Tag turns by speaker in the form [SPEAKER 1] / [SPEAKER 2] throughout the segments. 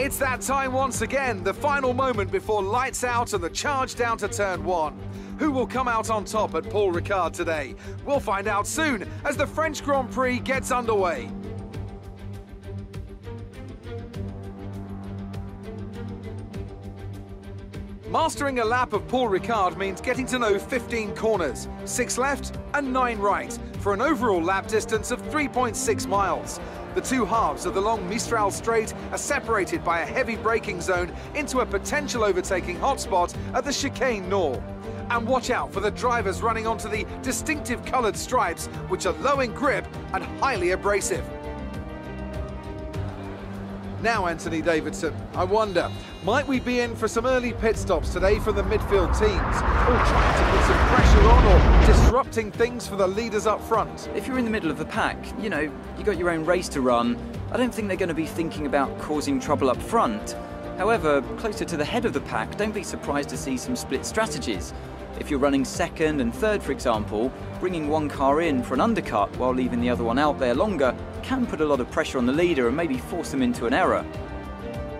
[SPEAKER 1] It's that time once again, the final moment before lights out and the charge down to turn one. Who will come out on top at Paul Ricard today? We'll find out soon as the French Grand Prix gets underway. Mastering a lap of Paul Ricard means getting to know 15 corners, 6 left and 9 right, for an overall lap distance of 3.6 miles. The two halves of the long Mistral Straight are separated by a heavy braking zone into a potential overtaking hotspot at the Chicane Nord. And watch out for the drivers running onto the distinctive coloured stripes, which are low in grip and highly abrasive. Now, Anthony Davidson, I wonder, might we be in for some early pit stops today from the midfield teams, all trying to put some pressure on or disrupting things for the leaders up front?
[SPEAKER 2] If you're in the middle of the pack, you know, you got your own race to run. I don't think they're going to be thinking about causing trouble up front. However, closer to the head of the pack, don't be surprised to see some split strategies. If you're running second and third, for example, bringing one car in for an undercut while leaving the other one out there longer can put a lot of pressure on the leader and maybe force them into an error.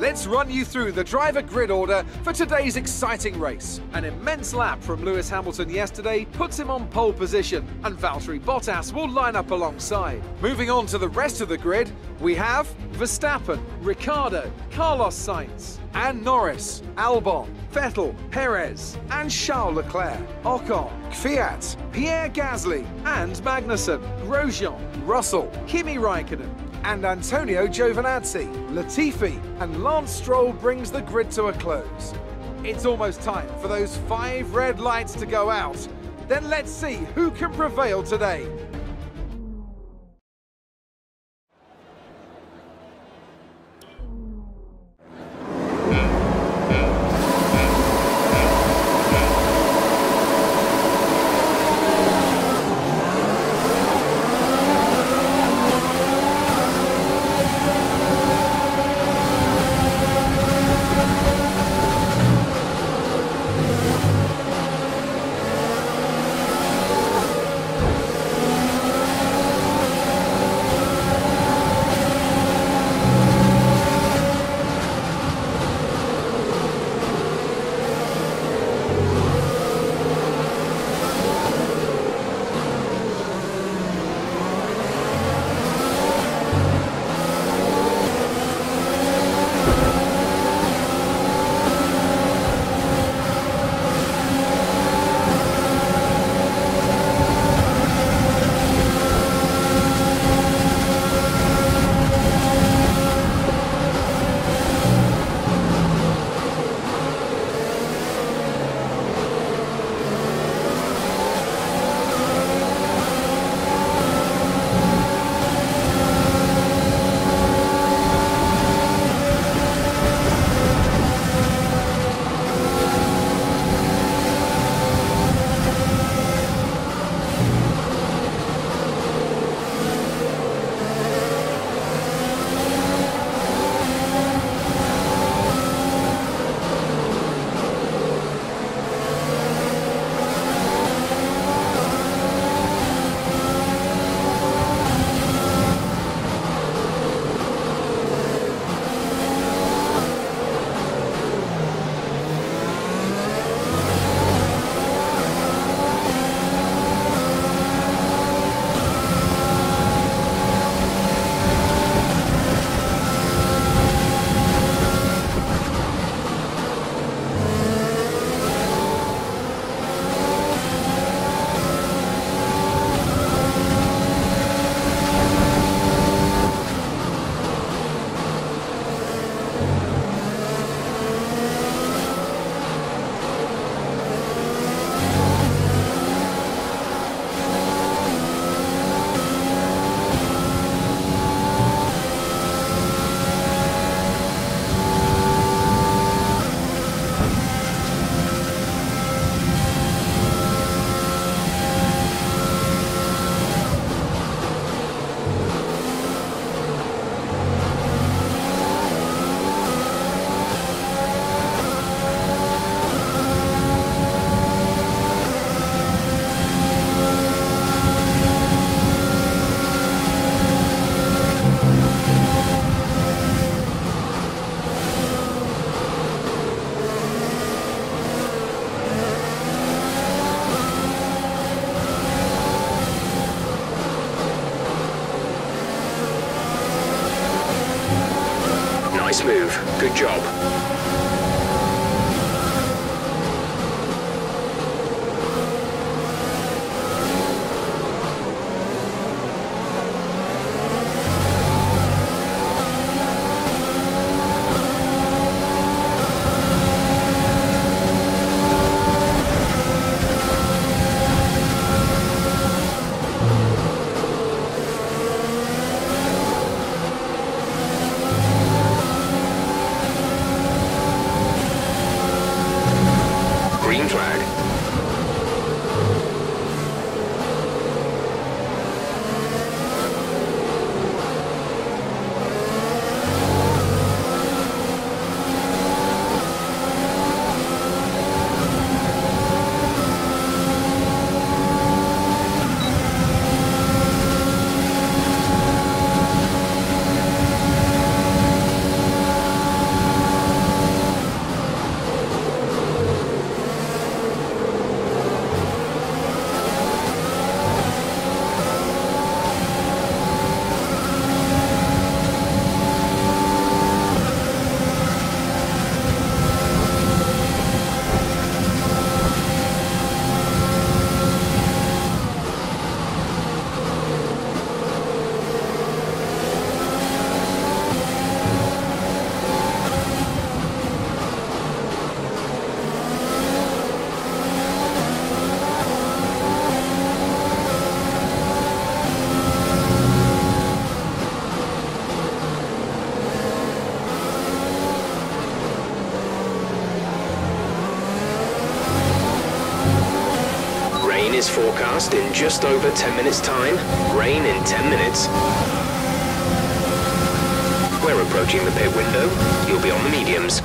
[SPEAKER 1] Let's run you through the driver grid order for today's exciting race. An immense lap from Lewis Hamilton yesterday puts him on pole position, and Valtteri Bottas will line up alongside. Moving on to the rest of the grid, we have Verstappen, Ricciardo, Carlos Sainz, and Norris, Albon, Vettel, Perez, and Charles Leclerc, Ocon, Kvyat, Pierre Gasly, and Magnussen, Grosjean, Russell, Kimi Raikkonen, and Antonio Giovinazzi. Latifi and Lance Stroll brings the grid to a close. It's almost time for those five red lights to go out. Then let's see who can prevail today.
[SPEAKER 3] Just over 10 minutes time. Rain in 10 minutes. We're approaching the pit window. You'll be on the mediums.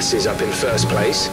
[SPEAKER 3] Is up in first place.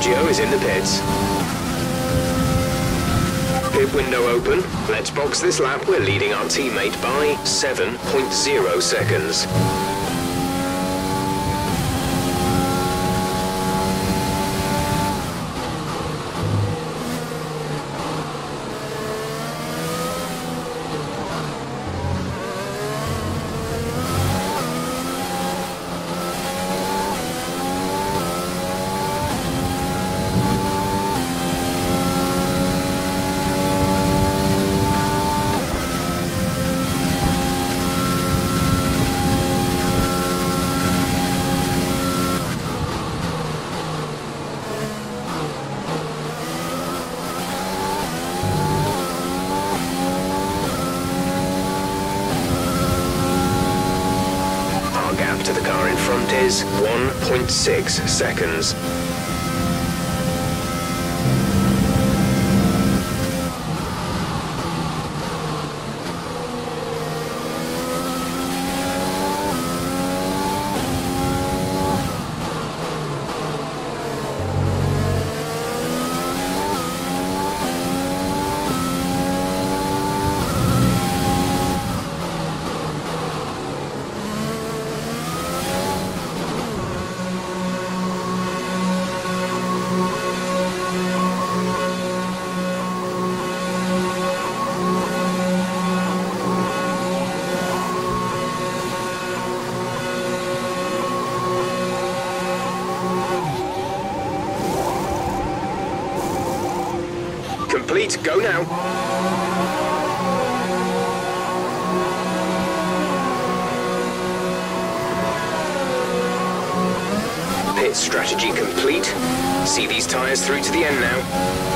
[SPEAKER 3] Sergio is in the pits. Pit window open. Let's box this lap. We're leading our teammate by 7.0 seconds. Our gap to the car in front is 1.6 seconds. Complete, go now. Pit strategy complete. See these tyres through to the end now.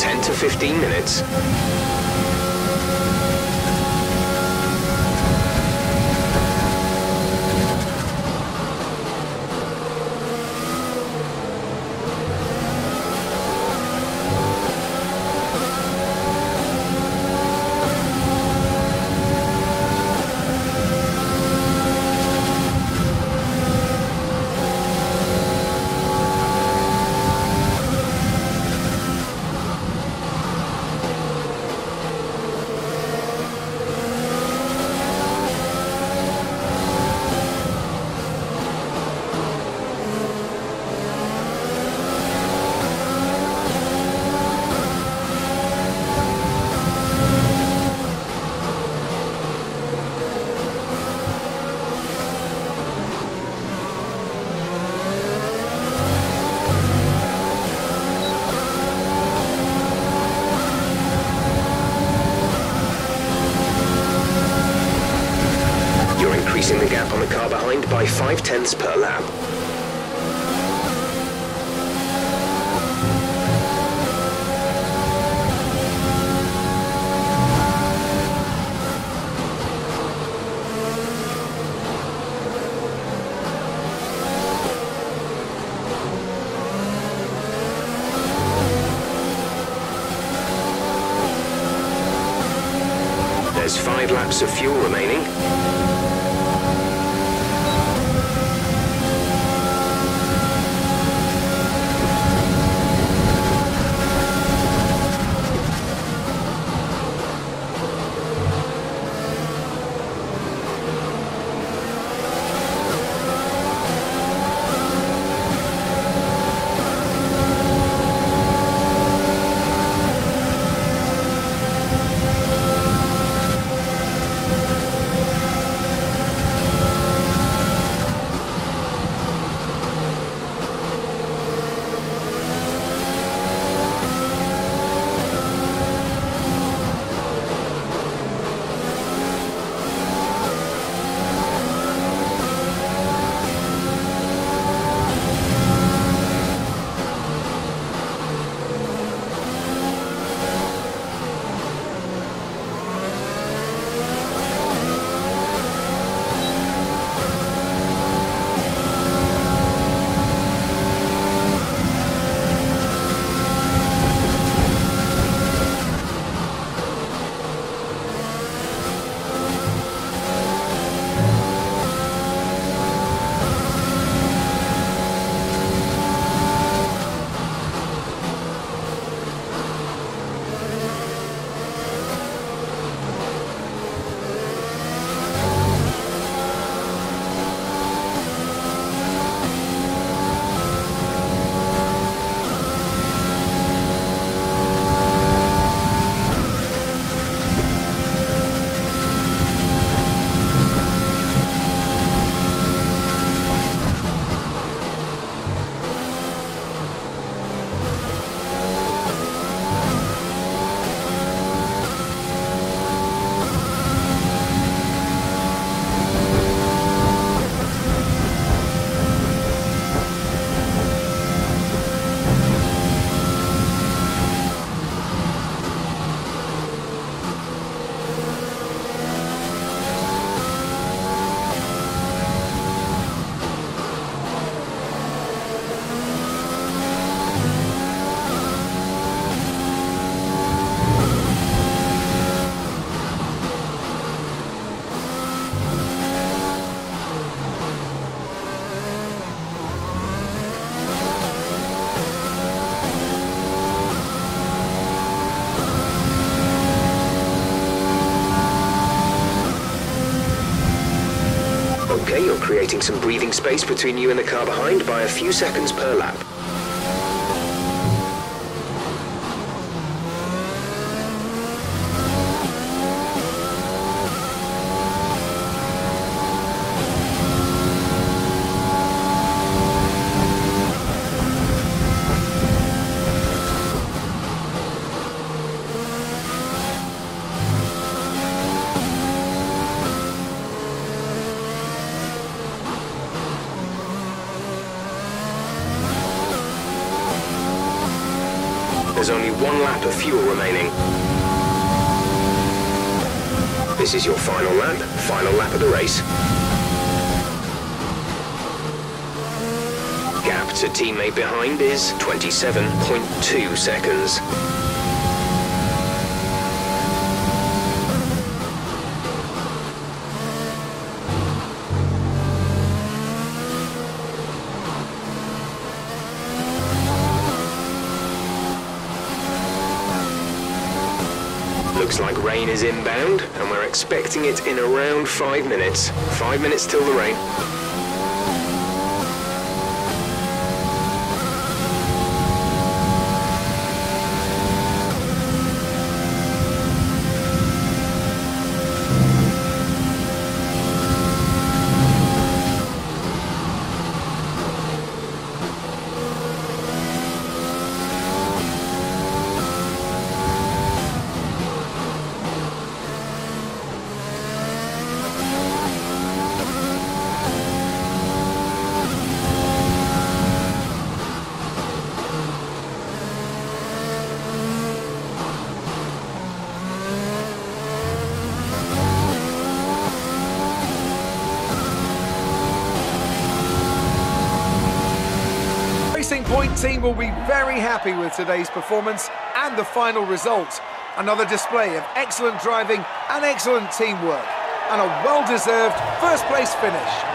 [SPEAKER 3] 10 to 15 minutes. 5 tenths per lap. There's five laps of fuel remaining. Okay, you're creating some breathing space between you and the car behind by a few seconds per lap. There's only one lap of fuel remaining. This is your final lap, final lap of the race. Gap to teammate behind is 27.2 seconds. Rain is inbound, and we're expecting it in around five minutes. Five minutes till the rain.
[SPEAKER 1] Point team will be very happy with today's performance and the final result. Another display of excellent driving and excellent teamwork, and a well-deserved first place finish.